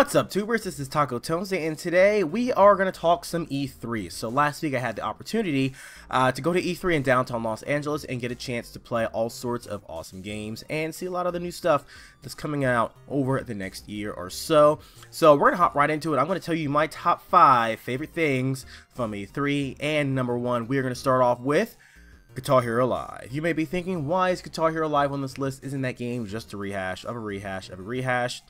What's up tubers, this is Taco Tonesday and today we are going to talk some E3. So last week I had the opportunity uh, to go to E3 in downtown Los Angeles and get a chance to play all sorts of awesome games and see a lot of the new stuff that's coming out over the next year or so. So we're going to hop right into it. I'm going to tell you my top 5 favorite things from E3 and number 1 we're going to start off with Guitar Hero Live. You may be thinking, why is Guitar Hero Live on this list? Isn't that game just a rehash of a rehash of a rehash?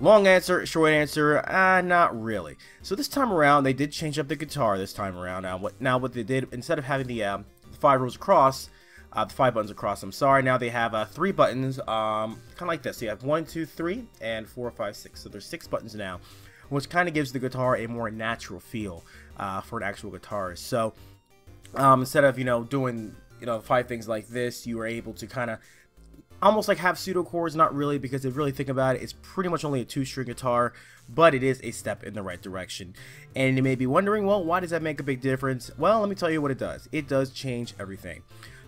Long answer, short answer, uh, not really. So this time around, they did change up the guitar this time around. Now what, now what they did, instead of having the, uh, five rows across, uh, the five buttons across, I'm sorry, now they have uh, three buttons, um, kind of like this. So you have one, two, three, and four, five, six. So there's six buttons now, which kind of gives the guitar a more natural feel uh, for an actual guitarist. So um, instead of, you know, doing, you know, five things like this, you are able to kind of almost like have pseudo chords, not really, because if you really think about it, it's pretty much only a two-string guitar, but it is a step in the right direction. And you may be wondering, well, why does that make a big difference? Well, let me tell you what it does. It does change everything.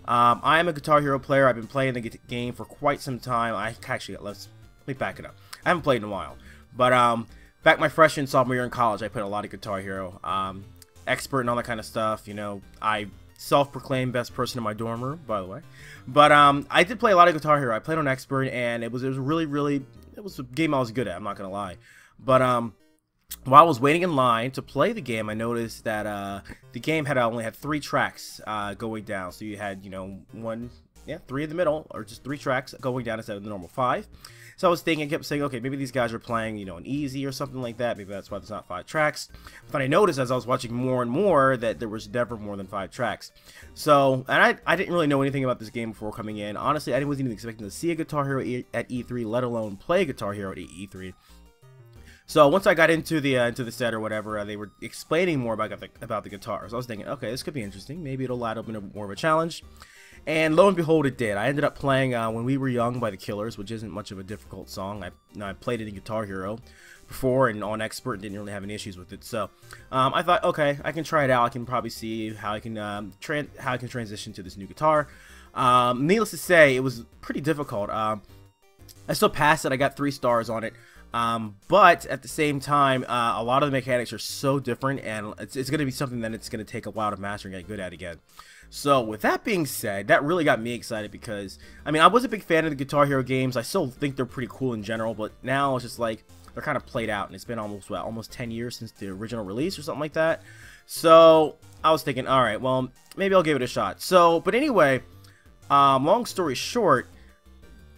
Um, I am a Guitar Hero player. I've been playing the game for quite some time. I actually, let's, let me back it up. I haven't played in a while. But um, back my freshman, sophomore year in college, I played a lot of Guitar Hero. Um, expert and all that kind of stuff. You know, I self-proclaimed best person in my dorm room, by the way. But um, I did play a lot of Guitar Hero. I played on Expert, and it was it was really really it was a game I was good at. I'm not gonna lie. But um, while I was waiting in line to play the game, I noticed that uh, the game had only had three tracks uh, going down. So you had you know one, yeah, three in the middle, or just three tracks going down instead of the normal five. So I was thinking, kept saying, okay, maybe these guys are playing, you know, an easy or something like that. Maybe that's why there's not five tracks. But I noticed as I was watching more and more that there was never more than five tracks. So, and I, I didn't really know anything about this game before coming in. Honestly, I wasn't even expecting to see a Guitar Hero at E3, let alone play Guitar Hero at E3. So once I got into the uh, into the set or whatever, uh, they were explaining more about the about the guitars. I was thinking, okay, this could be interesting. Maybe it'll light up in a, more of a challenge. And lo and behold, it did. I ended up playing uh, When We Were Young by The Killers, which isn't much of a difficult song. I, you know, I played it in Guitar Hero before and on Expert and didn't really have any issues with it. So um, I thought, okay, I can try it out. I can probably see how I can um, how I can transition to this new guitar. Um, needless to say, it was pretty difficult. Um, I still passed it. I got three stars on it. Um, but at the same time, uh, a lot of the mechanics are so different, and it's, it's going to be something that it's going to take a while to master and get good at again. So with that being said, that really got me excited because, I mean, I was a big fan of the Guitar Hero games. I still think they're pretty cool in general, but now it's just like, they're kind of played out, and it's been almost, what, almost 10 years since the original release or something like that. So I was thinking, all right, well, maybe I'll give it a shot. So, but anyway, um, long story short,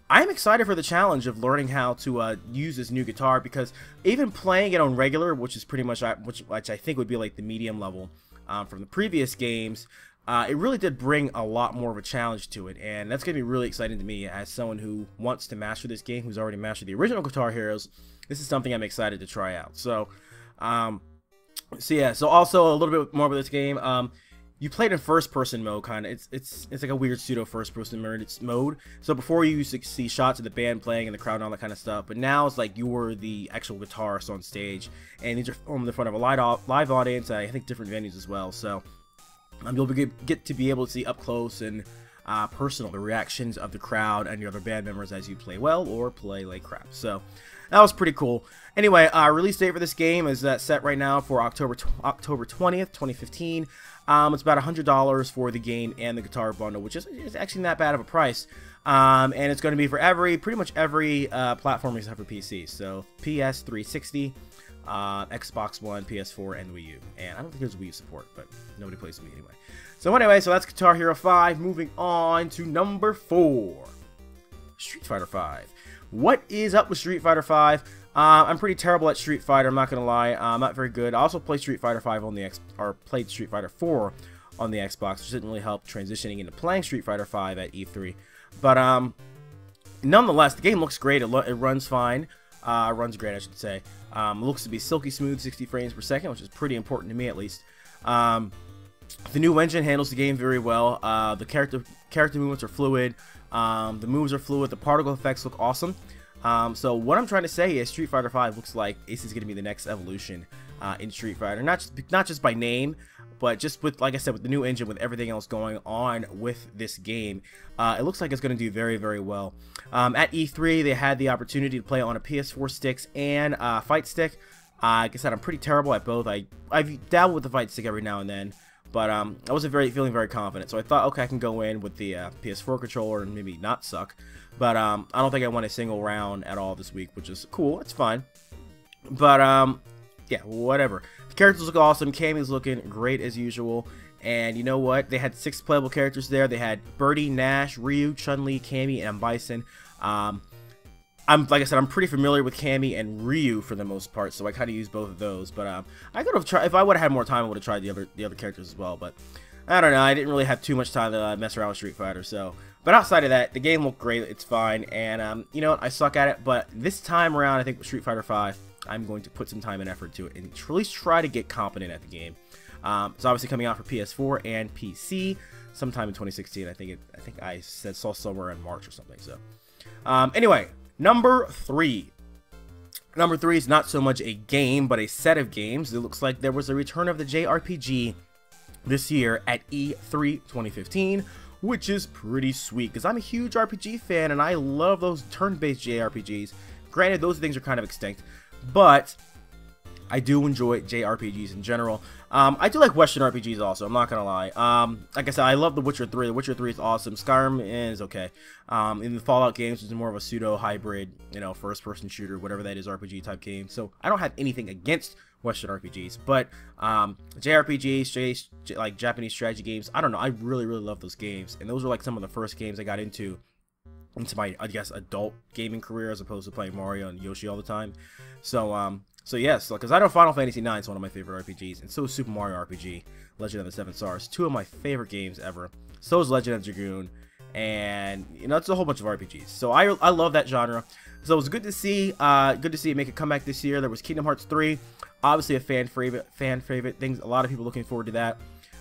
I'm excited for the challenge of learning how to uh, use this new guitar because even playing it on regular, which is pretty much which, which I think would be like the medium level um, from the previous games, uh, it really did bring a lot more of a challenge to it, and that's going to be really exciting to me as someone who wants to master this game, who's already mastered the original Guitar Heroes. This is something I'm excited to try out. So, um, so yeah. So also a little bit more about this game. Um, you played in first-person mode, kind of. It's it's it's like a weird pseudo first-person mode. So before you used to see shots of the band playing and the crowd and all that kind of stuff, but now it's like you were the actual guitarist on stage, and these are on the front of a live live audience. I think different venues as well. So um, you'll be, get to be able to see up close and uh, personal the reactions of the crowd and your other band members as you play well or play like crap. So that was pretty cool. Anyway, uh, release date for this game is uh, set right now for October October 20th, 2015. Um, it's about $100 for the game and the guitar bundle, which is, is actually not bad of a price. Um, and it's going to be for every, pretty much every uh, platform except for PC. So PS 360, uh, Xbox One, PS4, and Wii U. And I don't think there's Wii U support, but nobody plays Wii anyway. So anyway, so that's Guitar Hero 5. Moving on to number 4. Street Fighter 5. What is up with Street Fighter 5? Uh, I'm pretty terrible at Street Fighter, I'm not gonna lie. Uh, I'm not very good. I also played Street Fighter 5 on the X, or played Street Fighter 4 on the Xbox, which didn't really help transitioning into playing Street Fighter 5 at E3. But um, nonetheless, the game looks great. It, it runs fine. Uh, runs great, I should say. Um, looks to be silky smooth, 60 frames per second, which is pretty important to me at least. Um, the new engine handles the game very well. Uh, the character character movements are fluid. Um, the moves are fluid. The particle effects look awesome. Um, so what I'm trying to say is Street Fighter V looks like this is going to be the next evolution uh, in Street Fighter. Not just, not just by name, but just with, like I said, with the new engine, with everything else going on with this game, uh, it looks like it's going to do very, very well. Um, at E3, they had the opportunity to play on a PS4 sticks and uh, fight stick. Uh, like I said, I'm pretty terrible at both. I, I've dabbled with the fight stick every now and then, but um, I wasn't very feeling very confident. So I thought, okay, I can go in with the uh, PS4 controller and maybe not suck. But um, I don't think I won a single round at all this week, which is cool. It's fine. But um, yeah, whatever. The characters look awesome. Cammy's looking great as usual. And you know what? They had six playable characters there. They had Birdie, Nash, Ryu, Chun-Li, Cammy, and Bison. Um, I'm like I said, I'm pretty familiar with Cammy and Ryu for the most part, so I kind of use both of those. But um, I could have tried if I would have had more time, I would have tried the other the other characters as well. But I don't know. I didn't really have too much time to uh, mess around with Street Fighter, so. But outside of that, the game looked great. It's fine, and um, you know what? I suck at it, but this time around, I think Street Fighter 5, I'm going to put some time and effort to it and at least try to get competent at the game. Um, it's obviously coming out for PS4 and PC sometime in 2016. I think it, I think I said saw somewhere in March or something. So, um, anyway, number three. Number three is not so much a game, but a set of games. It looks like there was a return of the JRPG this year at E3 2015, which is pretty sweet because I'm a huge RPG fan and I love those turn-based JRPGs. Granted, those things are kind of extinct, but I do enjoy JRPGs in general. Um, I do like Western RPGs also, I'm not gonna lie. Um, like I said, I love The Witcher 3. The Witcher 3 is awesome. Skyrim is okay. Um, in the Fallout games, it's more of a pseudo hybrid, you know, first person shooter, whatever that is, RPG type game. So I don't have anything against Western RPGs, but um, JRPGs, J, J, like Japanese strategy games, I don't know. I really, really love those games, and those were like some of the first games I got into into my I guess adult gaming career as opposed to playing Mario and Yoshi all the time. So um so yes, because I know Final Fantasy IX is one of my favorite RPGs, and so is Super Mario RPG, Legend of the Seven Stars, two of my favorite games ever. So is Legend of Dragoon, and you know it's a whole bunch of RPGs. So I I love that genre. So it was good to see, uh, good to see it make a comeback this year. There was Kingdom Hearts 3, obviously a fan favorite, fan favorite things. A lot of people looking forward to that.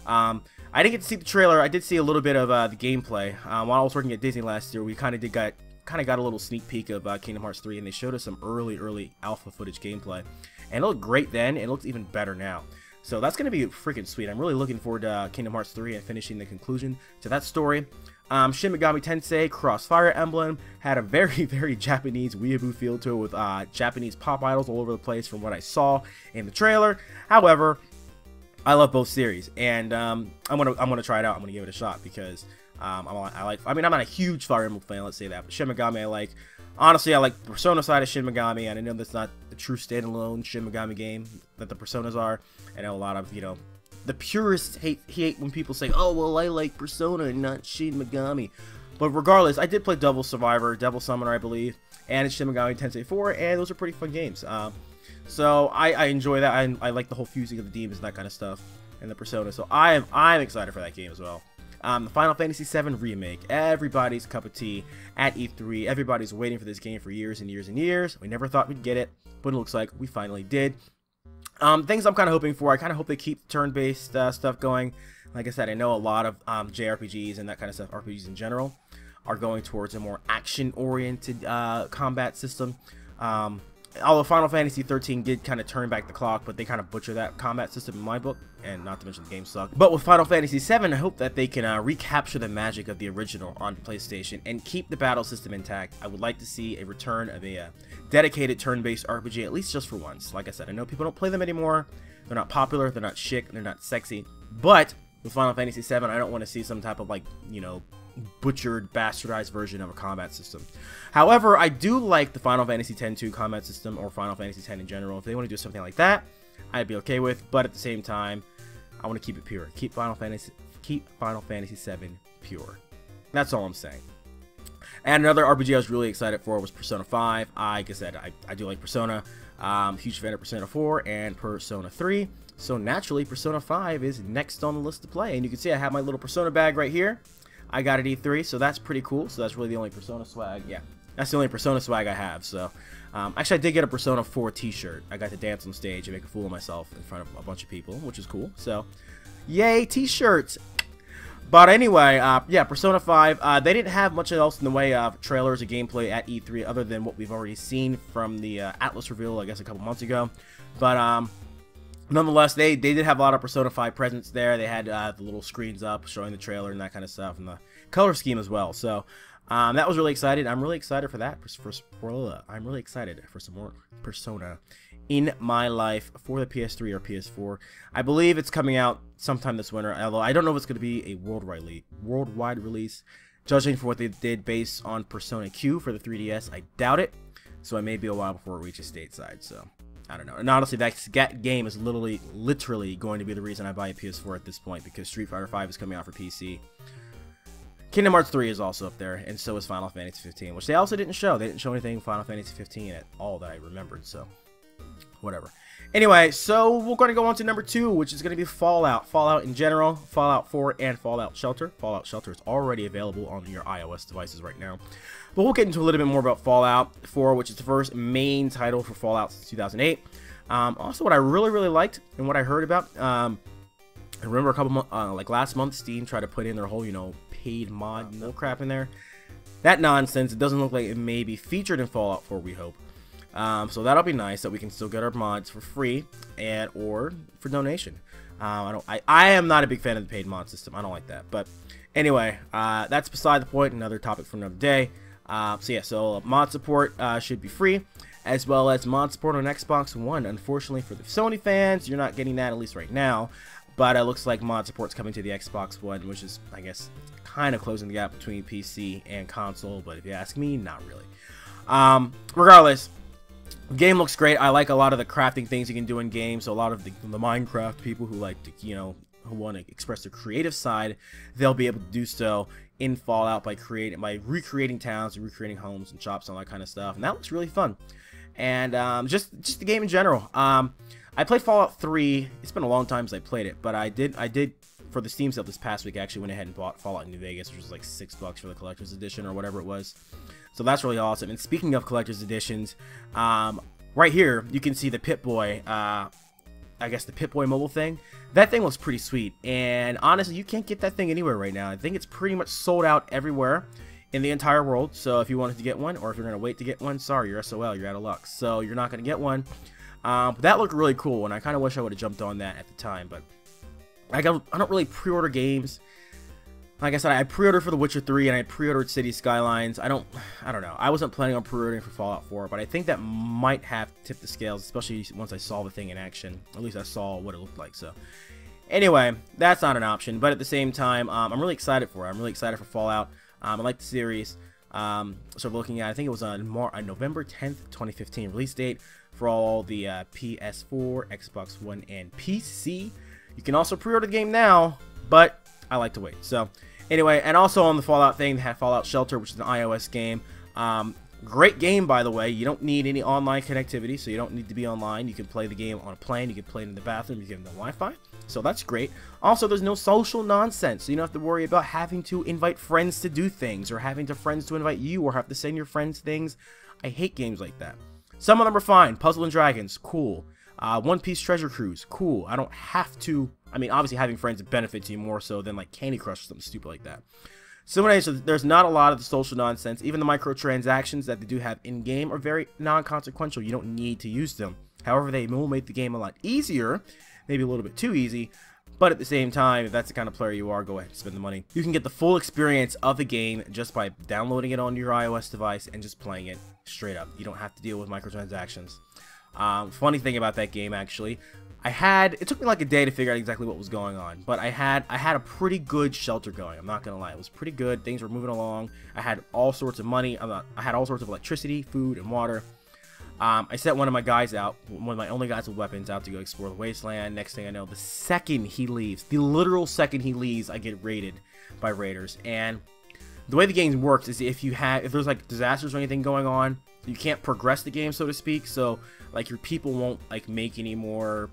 Um, I didn't get to see the trailer. I did see a little bit of uh, the gameplay. Um, while I was working at Disney last year, we kind of did got kind of got a little sneak peek of uh, Kingdom Hearts 3, and they showed us some early, early alpha footage gameplay. And it looked great then, and it looks even better now. So that's going to be freaking sweet. I'm really looking forward to uh, Kingdom Hearts 3 and finishing the conclusion to that story. Um, Shin Megami Tensei Crossfire Emblem had a very, very Japanese weeaboo feel to it with uh, Japanese pop idols all over the place from what I saw in the trailer. However, I love both series, and um, I'm gonna I'm gonna try it out. I'm gonna give it a shot because um, I'm, I like. I mean, I'm not a huge Fire Emblem fan. Let's say that, but Shin Megami I like. Honestly, I like Persona side of Shin Megami, and I know that's not the true standalone Shin Megami game that the Personas are. I know a lot of you know the purists hate hate when people say, "Oh, well, I like Persona and not Shin Megami." But regardless, I did play Devil Survivor, Devil Summoner, I believe, and Shin Megami Tensei 4, and those are pretty fun games. Um, so I, I enjoy that. I, I like the whole fusing of the demons and that kind of stuff, and the Persona. So I am I'm excited for that game as well. Um, the Final Fantasy VII remake, everybody's cup of tea at E3. Everybody's waiting for this game for years and years and years. We never thought we'd get it, but it looks like we finally did. Um, things I'm kind of hoping for, I kind of hope they keep turn-based uh, stuff going. Like I said, I know a lot of um, JRPGs and that kind of stuff, RPGs in general, are going towards a more action-oriented uh, combat system. Um, although Final Fantasy 13 did kind of turn back the clock, but they kind of butcher that combat system in my book, and not to mention the game sucked. But with Final Fantasy 7, I hope that they can uh, recapture the magic of the original on PlayStation and keep the battle system intact. I would like to see a return of a uh, dedicated turn-based RPG, at least just for once. Like I said, I know people don't play them anymore. They're not popular, they're not chic, they're not sexy, but with Final Fantasy 7, I don't want to see some type of like, you know, butchered, bastardized version of a combat system. However, I do like the Final Fantasy X-2 combat system, or Final Fantasy X in general. If they want to do something like that, I'd be okay with. But at the same time, I want to keep it pure. Keep Final Fantasy, keep Final Fantasy VII pure. That's all I'm saying. And another RPG I was really excited for was Persona 5. I, like I said, I, I do like Persona. Um, huge fan of Persona 4 and Persona 3. So naturally, Persona 5 is next on the list to play. And you can see I have my little Persona bag right here. I got it E3, so that's pretty cool. So that's really the only Persona swag. Yeah, that's the only Persona swag I have. So um, actually, I did get a Persona 4 T-shirt. I got to dance on stage and make a fool of myself in front of a bunch of people, which is cool. So, yay, T-shirts! But anyway, uh, yeah, Persona 5, uh, they didn't have much else in the way of trailers or gameplay at E3 other than what we've already seen from the uh, Atlus reveal, I guess, a couple months ago. But um, nonetheless, they they did have a lot of Persona 5 presence there. They had uh, the little screens up showing the trailer and that kind of stuff, and the color scheme as well. So um, that was really excited. I'm really excited for that. For, for, I'm really excited for some more Persona in my life for the PS3 or PS4. I believe it's coming out sometime this winter, although I don't know if it's going to be a worldwide, worldwide release. Judging for what they did based on Persona Q for the 3DS, I doubt it. So it may be a while before it reaches stateside. So I don't know. And honestly, that game is literally, literally going to be the reason I buy a PS4 at this point because Street Fighter V is coming out for PC. Kingdom Hearts 3 is also up there, and so is Final Fantasy 15, which they also didn't show. They didn't show anything Final Fantasy 15 at all that I remembered, so whatever. Anyway, so we're going to go on to number two, which is going to be Fallout. Fallout in general, Fallout 4, and Fallout Shelter. Fallout Shelter is already available on your iOS devices right now. But we'll get into a little bit more about Fallout 4, which is the first main title for Fallout since 2008. Um, also, what I really, really liked and what I heard about, um, I remember a couple, uh, like last month, Steam tried to put in their whole, you know, paid mod no crap in there. That nonsense, it doesn't look like it may be featured in Fallout 4, we hope. Um, so that'll be nice that we can still get our mods for free and or for donation. Um, I don't. I, I am not a big fan of the paid mod system. I don't like that. But anyway, uh, that's beside the point. Another topic for another day. Uh, so yeah, so mod support uh, should be free, as well as mod support on Xbox One. Unfortunately for the Sony fans, you're not getting that at least right now. But it looks like mod support's coming to the Xbox One, which is, I guess, kind of closing the gap between PC and console. But if you ask me, not really. Um, regardless, game looks great. I like a lot of the crafting things you can do in games. So a lot of the, the Minecraft people who like to, you know, who want to express their creative side, they'll be able to do so in Fallout by creating by recreating towns and recreating homes and shops and all that kind of stuff. And that looks really fun. And um, just just the game in general. Um, I played Fallout 3. It's been a long time since I played it, but I did I did for the Steam sale this past week. I actually went ahead and bought Fallout New Vegas, which was like six bucks for the collector's edition or whatever it was. So that's really awesome. And speaking of collector's editions, um, right here you can see the Pip-Boy. Uh, I guess the Pip-Boy mobile thing. That thing looks pretty sweet. And honestly, you can't get that thing anywhere right now. I think it's pretty much sold out everywhere in the entire world. So if you wanted to get one, or if you're going to wait to get one, sorry, you're SOL, you're out of luck. So you're not going to get one. Um, but that looked really cool, and I kind of wish I would have jumped on that at the time. But I, got, I don't really pre-order games like I said, I pre-ordered for The Witcher 3 and I pre-ordered City Skylines. I don't, I don't know. I wasn't planning on pre-ordering for Fallout 4, but I think that might have tipped the scales, especially once I saw the thing in action. At least I saw what it looked like. So, anyway, that's not an option. But at the same time, um, I'm really excited for it. I'm really excited for Fallout. Um, I like the series. Um, so looking at, I think it was on, Mar November 10th, 2015 release date for all the uh, PS4, Xbox One, and PC. You can also pre-order the game now, but I like to wait. So. Anyway, and also on the Fallout thing, they had Fallout Shelter, which is an iOS game. Um, great game, by the way. You don't need any online connectivity, so you don't need to be online. You can play the game on a plane. You can play it in the bathroom. You can have no Wi-Fi. So that's great. Also, there's no social nonsense, so you don't have to worry about having to invite friends to do things or having to friends to invite you or have to send your friends things. I hate games like that. Some of them are fine. Puzzle and Dragons, cool. Uh, One Piece Treasure Cruise, cool. I don't have to I mean, obviously having friends benefits you more so than like Candy Crush or something stupid like that. So anyway, there's not a lot of the social nonsense. Even the microtransactions that they do have in-game are very non-consequential. You don't need to use them. However, they will make the game a lot easier, maybe a little bit too easy, but at the same time, if that's the kind of player you are, go ahead and spend the money. You can get the full experience of the game just by downloading it on your iOS device and just playing it straight up. You don't have to deal with microtransactions. Um, funny thing about that game, actually, I had it took me like a day to figure out exactly what was going on, but I had I had a pretty good shelter going. I'm not gonna lie, it was pretty good. Things were moving along. I had all sorts of money. I had all sorts of electricity, food, and water. Um, I sent one of my guys out, one of my only guys with weapons, out to go explore the wasteland. Next thing I know, the second he leaves, the literal second he leaves, I get raided by raiders. And the way the game works is if you have if there's like disasters or anything going on, you can't progress the game, so to speak. So like your people won't like make any more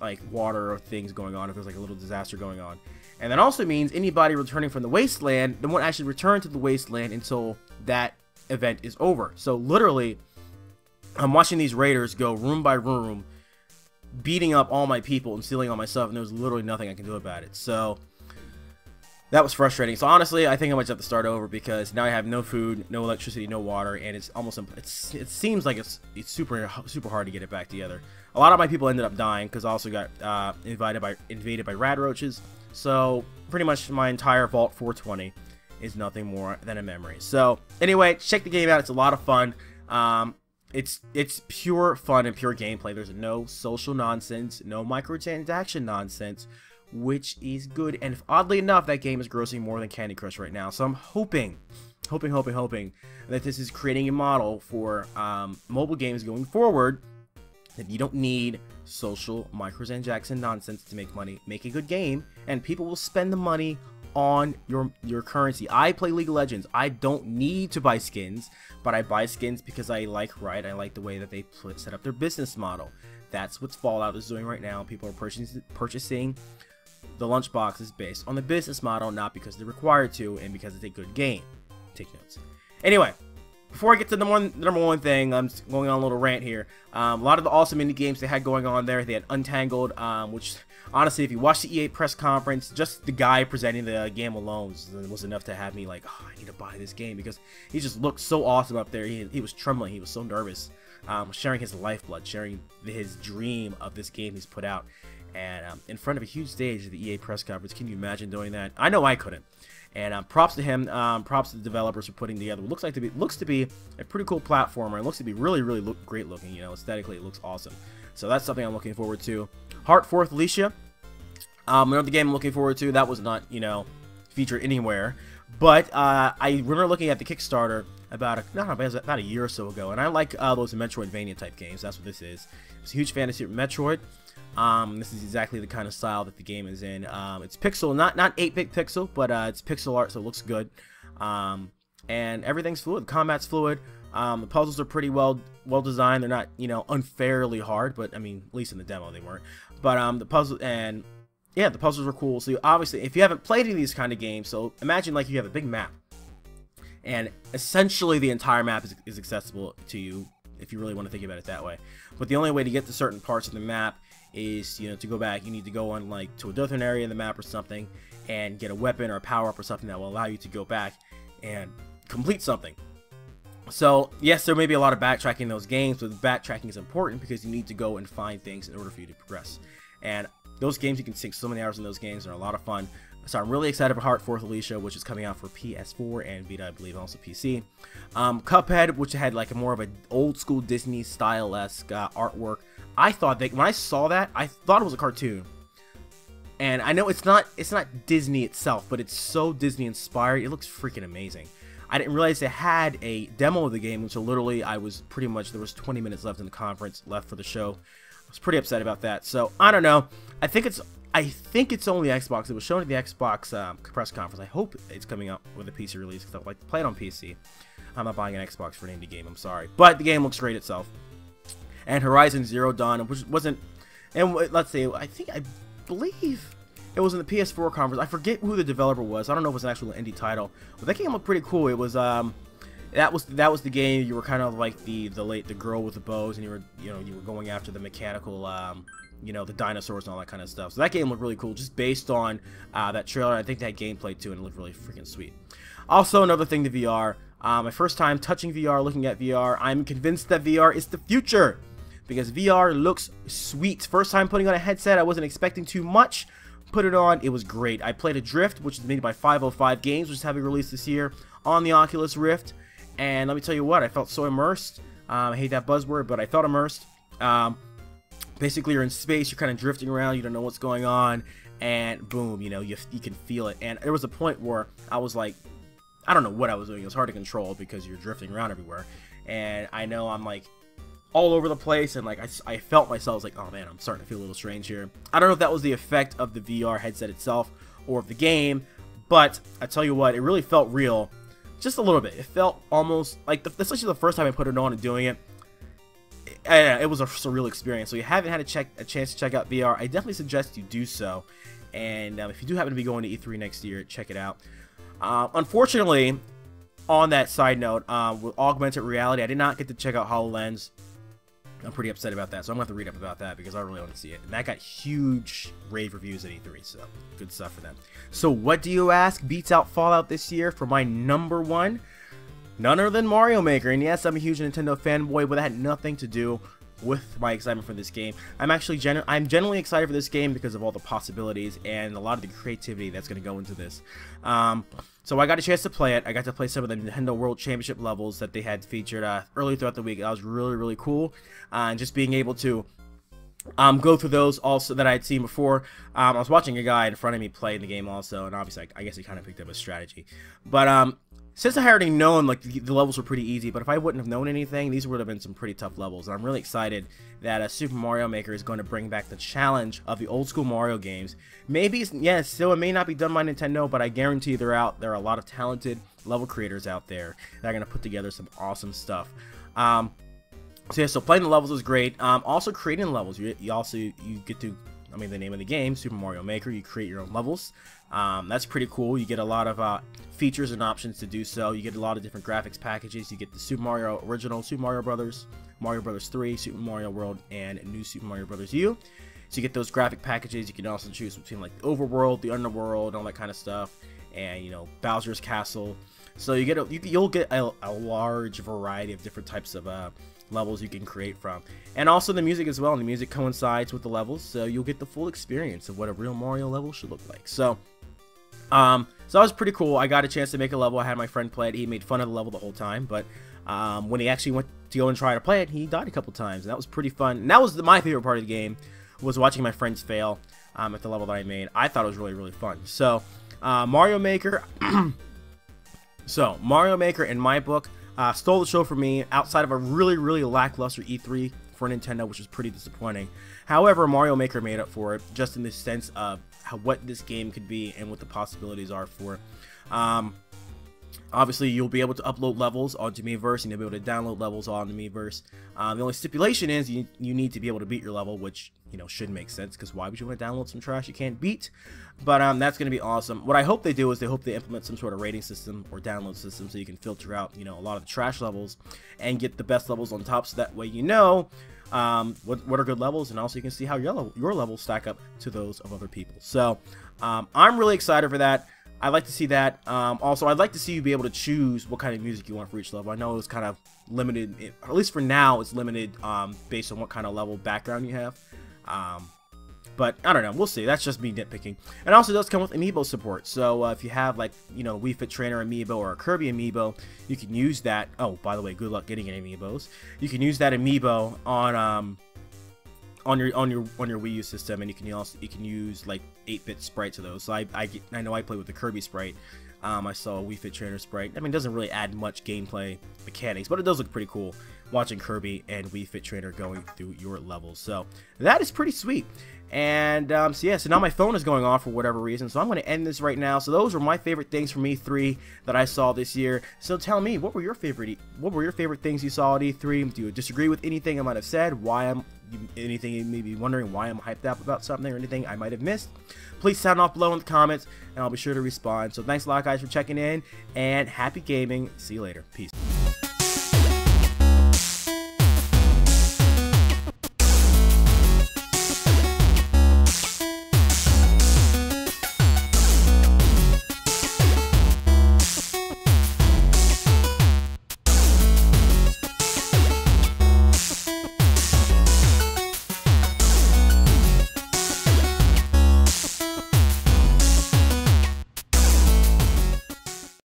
like water or things going on if there's like a little disaster going on. And that also means anybody returning from the wasteland, they won't actually return to the wasteland until that event is over. So literally, I'm watching these raiders go room by room, beating up all my people and stealing all my stuff, and there's literally nothing I can do about it. So that was frustrating. So honestly, I think I might have to start over because now I have no food, no electricity, no water, and it's almost it's it seems like it's it's super super hard to get it back together. A lot of my people ended up dying because I also got uh, invited by invaded by rad roaches. So pretty much my entire Vault 420 is nothing more than a memory. So anyway, check the game out. It's a lot of fun. Um, it's it's pure fun and pure gameplay. There's no social nonsense, no microtransaction nonsense which is good. And oddly enough, that game is grossing more than Candy Crush right now. So I'm hoping, hoping, hoping, hoping that this is creating a model for um, mobile games going forward that you don't need social microtransaction nonsense to make money. Make a good game, and people will spend the money on your your currency. I play League of Legends. I don't need to buy skins, but I buy skins because I like Riot. I like the way that they put, set up their business model. That's what Fallout is doing right now. People are purchasing purchasing the lunchbox is based on the business model, not because they're required to, and because it's a good game. Take notes. Anyway, before I get to the one, number one thing, I'm going on a little rant here. Um, a lot of the awesome indie games they had going on there, they had Untangled, um, which honestly, if you watch the EA press conference, just the guy presenting the game alone was, enough to have me like, oh, I need to buy this game because he just looked so awesome up there. He, he was trembling, he was so nervous, um, sharing his lifeblood, sharing his dream of this game he's put out and um, in front of a huge stage at the EA press conference. Can you imagine doing that? I know I couldn't. And um, props to him. Um, props to the developers for putting together. What looks like to be looks to be a pretty cool platformer. It looks to be really really look great looking. You know, aesthetically it looks awesome. So that's something I'm looking forward to. Heart Forth Alicia. Um, another game I'm looking forward to. That was not you know featured anywhere, but uh, I remember looking at the Kickstarter about a, not about a year or so ago, and I like uh, those Metroidvania type games. That's what this is. I was a huge fan of Super Metroid. Um, this is exactly the kind of style that the game is in. Um, it's pixel, not not 8-bit pixel, but uh, it's pixel art, so it looks good. Um, and everything's fluid. The combat's fluid. Um, the puzzles are pretty well well designed. They're not you know unfairly hard, but I mean at least in the demo they weren't. But um, the puzzle and yeah, the puzzles are cool. So you, obviously, if you haven't played any of these kind of games, so imagine like you have a big map, and essentially the entire map is, is accessible to you if you really want to think about it that way. But the only way to get to certain parts of the map is you know to go back. You need to go on like to a different area in the map or something and get a weapon or a power up or something that will allow you to go back and complete something. So yes there may be a lot of backtracking in those games but backtracking is important because you need to go and find things in order for you to progress. And those games you can sink so many hours in those games are a lot of fun so I'm really excited for Heart Forth Alicia, which is coming out for PS4 and Vita, I believe, and also PC. Um, Cuphead, which had like a more of an old school Disney style esque uh, artwork, I thought that when I saw that, I thought it was a cartoon. And I know it's not it's not Disney itself, but it's so Disney inspired. It looks freaking amazing. I didn't realize they had a demo of the game, so literally I was pretty much there was 20 minutes left in the conference left for the show. I was pretty upset about that. So I don't know. I think it's I think it's only Xbox. It was shown at the Xbox um, press conference. I hope it's coming out with a PC release because I'd like to play it on PC. I'm not buying an Xbox for an indie game. I'm sorry, but the game looks great itself and Horizon Zero Dawn, which wasn't. And let's see, I think I believe it was in the PS4 conference. I forget who the developer was. I don't know if it was an actual indie title, but that game looked pretty cool. It was um, that was that was the game. You were kind of like the the late the girl with the bows, and you were you know you were going after the mechanical um, you know the dinosaurs and all that kind of stuff. So that game looked really cool, just based on uh, that trailer. I think that gameplay too, and it looked really freaking sweet. Also, another thing, the VR. Uh, my first time touching VR, looking at VR. I'm convinced that VR is the future because VR looks sweet. First time putting on a headset, I wasn't expecting too much. Put it on, it was great. I played Adrift, which is made by 505 Games, which is having released this year on the Oculus Rift. And let me tell you what, I felt so immersed. Um, I hate that buzzword, but I felt immersed. Um, basically, you're in space, you're kind of drifting around, you don't know what's going on, and boom, you know, you, you can feel it. And there was a point where I was like, I don't know what I was doing. It was hard to control because you're drifting around everywhere. And I know I'm like all over the place and like I, I felt myself like oh man I'm starting to feel a little strange here I don't know if that was the effect of the VR headset itself or of the game but I tell you what it really felt real just a little bit it felt almost like the, especially the first time I put it on and doing it it, was a surreal experience so you haven't had a check a chance to check out VR I definitely suggest you do so and um, if you do happen to be going to E3 next year check it out uh, unfortunately on that side note, uh, with augmented reality, I did not get to check out HoloLens I'm pretty upset about that, so I'm going to have to read up about that because I really want to see it. And that got huge rave reviews at E3, so good stuff for them. So what do you ask beats out Fallout this year for my number one? None other than Mario Maker. And yes, I'm a huge Nintendo fanboy, but that had nothing to do with my excitement for this game. I'm actually gen I'm genuinely excited for this game because of all the possibilities and a lot of the creativity that's going to go into this. Um, so I got a chance to play it. I got to play some of the Nintendo World Championship levels that they had featured uh, early throughout the week. That was really, really cool. Uh, and just being able to um, go through those also that I had seen before. Um, I was watching a guy in front of me play the game also, and obviously I, I guess he kind of picked up a strategy. But um, since I already known, like, the, the, levels were pretty easy, but if I wouldn't have known anything, these would have been some pretty tough levels. And I'm really excited that uh, Super Mario Maker is going to bring back the challenge of the old school Mario games. Maybe, yeah, still it may not be done by Nintendo, but I guarantee they're out. There are a lot of talented level creators out there that are going to put together some awesome stuff. Um, so yeah, so playing the levels is great. Um, also creating levels, you, you also you get to I mean the name of the game, Super Mario Maker. You create your own levels. Um, that's pretty cool. You get a lot of uh, features and options to do so. You get a lot of different graphics packages. You get the Super Mario original, Super Mario Brothers, Mario Brothers 3, Super Mario World, and New Super Mario Brothers U. So you get those graphic packages. You can also choose between like the overworld, the underworld, all that kind of stuff, and you know Bowser's Castle. So you get a, you, will get a, a, large variety of different types of uh, levels you can create from. And also the music as well, and the music coincides with the levels, so you'll get the full experience of what a real Mario level should look like. So, um, so that was pretty cool. I got a chance to make a level. I had my friend play it. He made fun of the level the whole time, but um, when he actually went to go and try to play it, he died a couple times, and that was pretty fun. And that was the, my favorite part of the game, was watching my friends fail um, at the level that I made. I thought it was really, really fun. So, uh, Mario Maker... so, Mario Maker, in my book, uh, stole the show for me outside of a really, really lackluster E3 for Nintendo, which was pretty disappointing. However, Mario Maker made up for it, just in the sense of how, what this game could be and what the possibilities are for. Um, Obviously, you'll be able to upload levels onto Miiverse, and you'll be able to download levels on the Miiverse. Um, the only stipulation is you, you need to be able to beat your level, which, you know, should make sense, because why would you want to download some trash you can't beat? But um, that's going to be awesome. What I hope they do is they hope they implement some sort of rating system or download system so you can filter out, you know, a lot of the trash levels and get the best levels on top, so that way you know um, what, what are good levels, and also you can see how your, your levels stack up to those of other people. So um, I'm really excited for that. I'd like to see that. Um, also, I'd like to see you be able to choose what kind of music you want for each level. I know it's kind of limited, at least for now, it's limited um, based on what kind of level background you have. Um, but I don't know, we'll see. That's just me nitpicking. And also does come with amiibo support. So uh, if you have like, you know, Wii Fit Trainer amiibo or a Kirby amiibo, you can use that. Oh, by the way, good luck getting any amiibos. You can use that amiibo on um, on your on your on your Wii U system, and you can also you can use like 8-bit sprites of those. So I, I I know I play with the Kirby sprite. Um, I saw a Wii Fit Trainer sprite. I mean, it doesn't really add much gameplay mechanics, but it does look pretty cool watching Kirby and Wii Fit Trainer going through your levels. So that is pretty sweet. And um, so yeah, so now my phone is going off for whatever reason, so I'm going to end this right now. So those were my favorite things from E3 that I saw this year. So tell me, what were your favorite what were your favorite things you saw at E3? Do you disagree with anything I might have said? Why I'm anything you may be wondering why I'm hyped up about something or anything I might have missed? Please sound off below in the comments, and I'll be sure to respond. So thanks a lot, guys, for checking in, and happy gaming. See you later. Peace.